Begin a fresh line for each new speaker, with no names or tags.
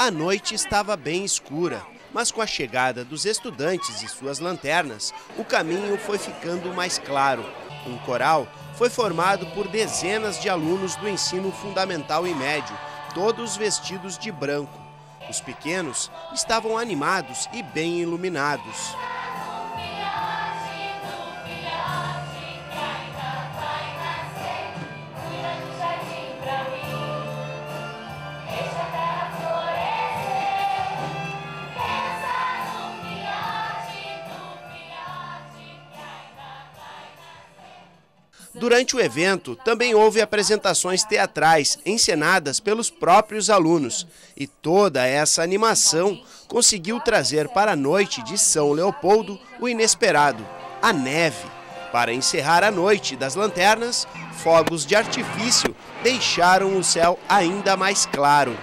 A noite estava bem escura, mas com a chegada dos estudantes e suas lanternas, o caminho foi ficando mais claro. Um coral foi formado por dezenas de alunos do ensino fundamental e médio, todos vestidos de branco. Os pequenos estavam animados e bem iluminados. Durante o evento, também houve apresentações teatrais encenadas pelos próprios alunos, e toda essa animação conseguiu trazer para a noite de São Leopoldo o inesperado, a neve. Para encerrar a noite das lanternas, fogos de artifício deixaram o céu ainda mais claro.